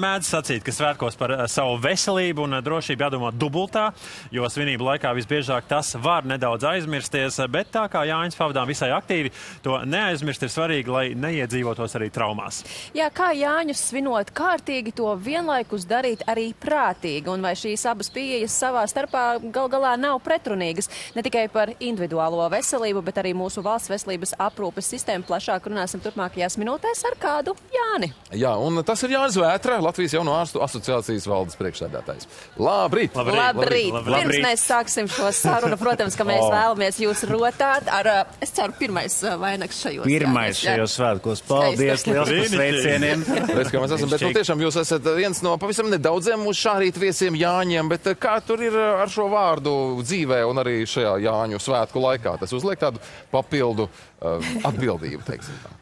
Mēdz sacīt, ka svētkos par uh, savu veselību un uh, drošību jādomā dubultā, jo svinību laikā visbiežāk tas var nedaudz aizmirsties, bet tā kā Jānis pavadām visai aktīvi, to neaizmirst ir svarīgi, lai neiedzīvotos arī traumās. Jā, kā Jāņus svinot kārtīgi, to vienlaikus darīt arī prātīgi, un vai šīs abas pieejas savā starpā gal galā nav pretrunīgas, ne tikai par individuālo veselību, bet arī mūsu valsts veselības aprūpes sistēmu plašāk runāsim turpmākajās minūtēs ar kādu Jāni. Jā, un tas ir Jānis Vētra. Latvijas jauno ārstu asociācijas valdes priekšsēdētājs. Labrīt! Labrīt! Labrīt. Labrīt. Pirms mēs sāksim šo sarunu, protams, ka mēs oh. vēlamies jūs rotāt ar, es ceru, pirmais vainags šajos. Pirmais jā, šajos svētkos. Paldies! Liels par sveicieniem! Redz, kā mēs esam, bet nu, tiešām jūs esat viens no pavisam nedaudziem mūsu šā rīta viesiem Jāņiem, bet kā tur ir ar šo vārdu dzīvē un arī šajā Jāņu svētku laikā? Tas uzliek tādu papildu uh, atbildību, teiksim tā.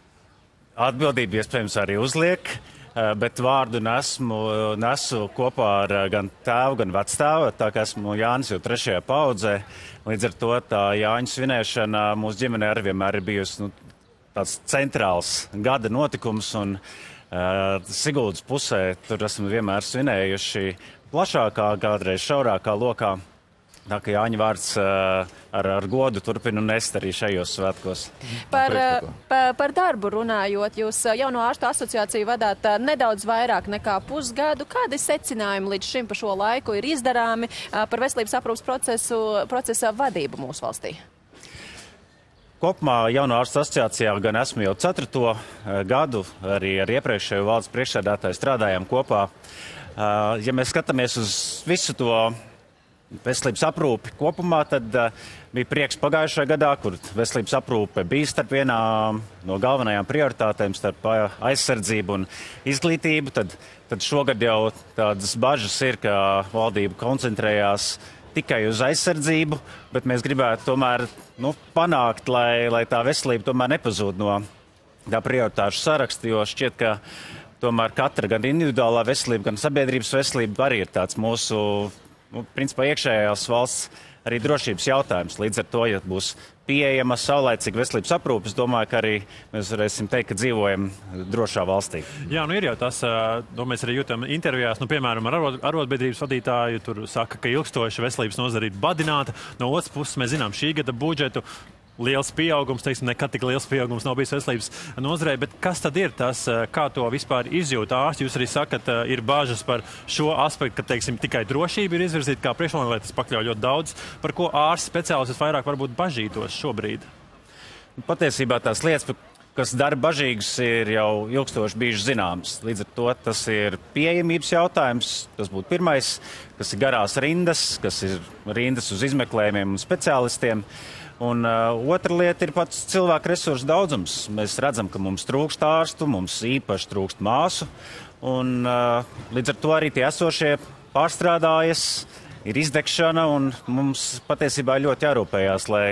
Atbildību iespējams arī uzliek. Eh, bet vārdu nesmu, nesu kopā ar eh, gan tēvu, gan vecstāvu, tā kā esmu Jānis jau trešajā paudzē. Līdz ar to tā Jāņa svinēšana mūsu ģimenē arī vienmēr ir bijusi nu, tāds centrāls gada notikums. Un, uh, Siguldas pusē tur esam vienmēr svinējuši plašākā, kādreiz šaurākā lokā. Tā kā Jāņa vārds uh, ar, ar godu turpina nest arī šajos svētkos. Par, par, par darbu runājot, jūs jauno ārstu asociāciju vadāt nedaudz vairāk nekā pusgadu. Kādi secinājumi līdz šim pa šo laiku ir izdarāmi par veselības aprūpas procesu, procesa vadību mūsu valstī? Kopumā jauno ārstu asociācijā gan esmu jau ceturto gadu, arī ar iepriekšējo valdes priekšsēdētāju strādājām kopā. Ja mēs skatāmies uz visu to veselības aprūpi kopumā, tad uh, bija prieks pagājušajā gadā, kur veselības aprūpe bija starp vienām no galvenajām prioritātēm, starp uh, aizsardzību un izglītību. Tad, tad šogad jau tādas bažas ir, ka valdība koncentrējās tikai uz aizsardzību, bet mēs gribētu tomēr nu, panākt, lai, lai tā veselība tomēr nepazūd no tā prioritāšu saraksta, jo šķiet, ka tomēr katra gan individuālā veselība, gan sabiedrības veselība arī ir tāds mūsu nu, principā iekšējās valsts arī drošības jautājums. Līdz ar to, ja būs pieejama saulēcīga veselības aprūpe, es domāju, ka arī mēs varēsim teikt, ka dzīvojam drošā valstī. Jā, nu ir jau tas, to mēs arī jūtam intervijās, nu, piemēram, ar arotbiedrības vadītāju, tur saka, ka ilgstoša veselības nozara ir badināta. No otras puses, mēs zinām šī gada budžetu liels pieaugums, teiksim, nekad tik liels pieaugums nav bijis veselības nozarei. Kas tad ir tas, eh, kā to vispār izjūt ārsti? Jūs arī sakat, eh, ir bāžas par šo aspektu, ka teiksim, tikai drošība ir izvirzīta kā priekšlikuma, lai tas pakļauj ļoti daudz. Par ko ārsts speciālists vairāk varbūt bažītos šobrīd? Patiesībā tās lietas, kas dara bažīgas, ir jau ilgstoši bijušas zināmas. Līdz ar to tas ir pieejamības jautājums. Tas būtu pirmais, kas ir garās rindas, kas ir rindas uz izmeklējumiem un speciālistiem. Uh, Un uh, otra lieta ir pats cilvēku resursu daudzums. Mēs redzam, ka mums trūkst ārstu, mums īpaši trūkst māsu. Un, uh, līdz ar to arī tie esošie pārstrādājas, ir izdegšana, un mums patiesībā ļoti jārūpējās, lai,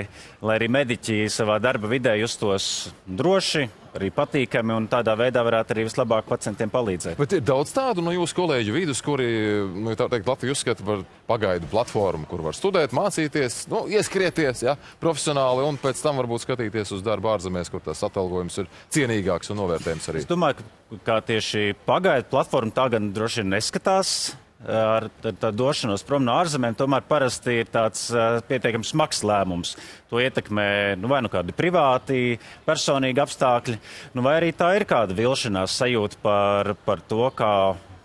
lai arī mediķi savā darba vidē justos droši, arī patīkami un tādā veidā varētu arī vislabāk pacientiem palīdzēt. Bet ir daudz tādu no jūsu kolēģu vidus, kuri, nu, tā teikt, Latviju uzskata par pagaidu platformu, kur var studēt, mācīties, nu, ieskrieties, ja, profesionāli un pēc tam varbūt skatīties uz darbu ārzemēs, kur tas atalgojums ir cienīgāks un novērtējums arī. Es domāju, ka tieši pagaidu platforma tā gan droši neskatās ar tā došanos prom no ārzemēm, tomēr parasti ir tāds uh, pietiekami smags lēmums. To ietekmē nu, vai nu kādi privāti, personīgi apstākļi, nu, vai arī tā ir kāda vilšanās sajūta par, par to, kā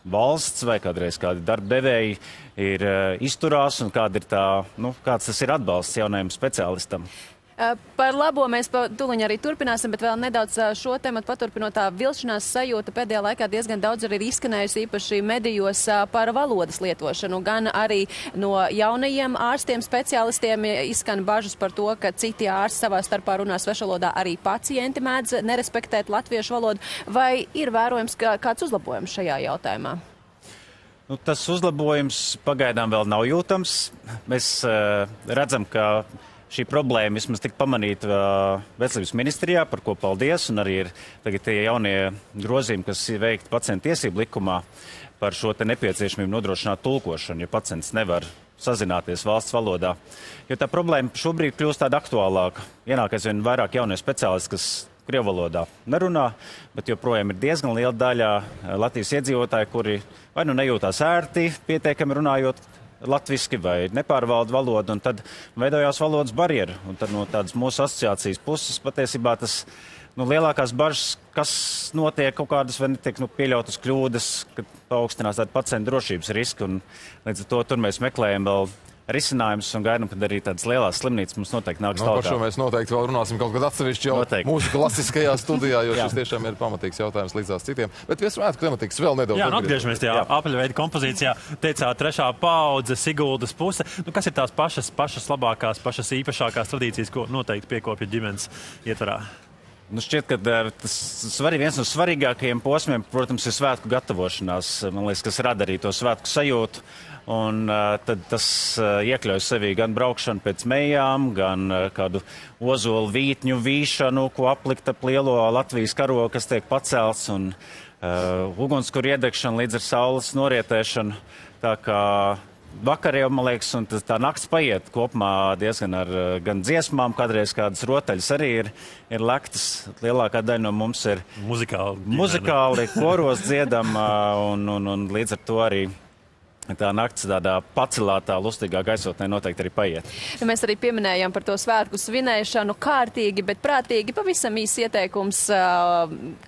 valsts vai kādreiz kādi darbdevēji ir uh, izturās un kāda ir tā, nu, kāds tas ir atbalsts jaunajam speciālistam. Eh, par labo mēs tuliņ arī turpināsim, bet vēl nedaudz eh, šo tematu paturpinot tā vilšanās sajūta pēdējā laikā diezgan daudz arī ir izskanējusi īpaši medijos eh, par valodas lietošanu. Gan arī no jaunajiem ārstiem, speciālistiem izskan bažas par to, ka citi ārsti savā starpā runā svešvalodā, arī pacienti mēdz nerespektēt latviešu valodu. Vai ir vērojams kā, kāds uzlabojums šajā jautājumā? Nu, tas uzlabojums pagaidām vēl nav jūtams. Mēs uh, redzam, ka šī problēma vismaz tika pamanīta uh, veselības ministrijā, par ko paldies, un arī ir tagad tie jaunie grozījumi, kas ir veikti pacientu tiesību likumā par šo nepieciešamību nodrošināt tulkošanu, ja pacients nevar sazināties valsts valodā. Jo tā problēma šobrīd kļūst tāda aktuālāka. Ienāk aizvien vairāk jaunie speciālisti, kas krievu valodā nerunā, bet joprojām ir diezgan liela daļa uh, Latvijas iedzīvotāji, kuri vai nu nejūtās ērti pietiekami runājot latviski vai nepārvalda valodu, un tad veidojās valodas barjera. Un tad no tādas mūsu asociācijas puses patiesībā tas nu, lielākās bažas, kas notiek kaut kādas vai netiek nu, pieļautas kļūdas, kad paaugstinās tāda pacienta drošības riska, un līdz ar to tur mēs meklējam vēl risinājumus un gaidām, kad arī tādas lielas slimnīcas mums noteikti nāks Nu, par šo mēs noteikti vēl runāsim kaut kad atsevišķi jau Noteikti. mūsu klasiskajā studijā, jo šis tiešām ir pamatīgs jautājums līdzās citiem. Bet pie svētku tematikas vēl nedaudz. Jā, nu atgriežamies. tajā apaļveida kompozīcijā. Teicāt, trešā paudze, Siguldas puse. Nu, kas ir tās pašas, pašas labākās, pašas īpašākās tradīcijas, ko noteikti piekopja ģimenes ietvarā? Nu, šķiet, ka eh, tas svari, viens no svarīgākajiem posmiem, protams, ir svētku gatavošanās. Liekas, kas rada arī to svētku sajūtu. Un, uh, tad tas uh, iekļauj sevī gan braukšanu pēc mejām, gan uh, kādu ozolu vītņu vīšanu, ko aplikt ap lielo Latvijas karogu, kas tiek pacelts, un uh, ugunskura iedegšanu līdz ar saules norietēšanu. Tā kā Vakar jau, man liekas, un tas- tā nakts paiet kopumā diezgan ar eh, gan dziesmām, kādreiz kādas rotaļas arī ir, ir lektas. Lielākā daļa no mums ir Muzikāli. muzikāli, koros dziedam, ā, un, un, un līdz ar to arī tā nakts tādā pacelātā, lustīgā gaisotnē noteikti arī paiet. Nu, mēs arī pieminējām par to svētku svinēšanu kārtīgi, bet prātīgi. Pavisam īsi ieteikums,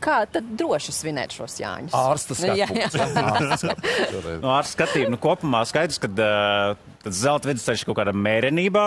kā tad droši svinēt šos Jāņus. Ārsta skatu Jā, jā. punkts. Ārsta skatu punkts šoreiz. Nu, ar skatījumu nu, kopumā skaidrs, ka uh, tas zelta vidusceļš kaut kādā mērenībā,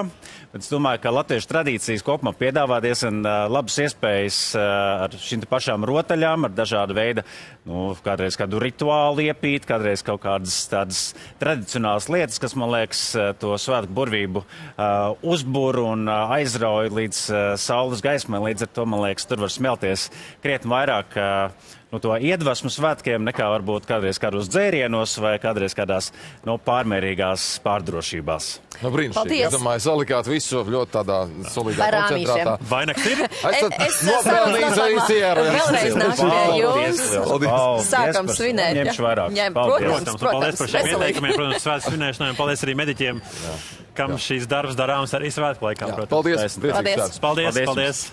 bet es domāju, ka latviešu tradīcijas kopumā piedāvā diezgan uh, labas iespējas uh, ar šīm pašām rotaļām, ar dažādu veidu, nu, kādreiz kādu rituālu iepīt, kādreiz kaut kādas tādas tradicionālas lietas, kas, man liekas, to svētku burvību uh, uzbur un uh, aizrauj līdz uh, saules gaismai. Līdz ar to, man liekas, tur var smelties krietni vairāk. Uh, nu, to iedvesmu svētkiem nekā varbūt kādreiz kādos dzērienos vai kādreiz kādās nu, pārmērīgās pārdrošībās. Nu, brīnišķīgi. Paldies. Es domāju, salikāt visu ļoti tādā rāmīšiem. koncentrātā. Vainags ir? Es nopelnīju arī sieru. Vēlreiz nākšu pie jums. Paldies. Sākam svinēt, jā. Ņemšu vairāk. Ņem, Paldies. protams. Protams, un paldies par šiem ieteikumiem, protams, svētku svinēšanai, un paldies arī mediķiem, kam šīs darbs darāms arī svētku laikā. Jā, protams. Paldies. Paldies. Paldies, Paldies jums. paldies.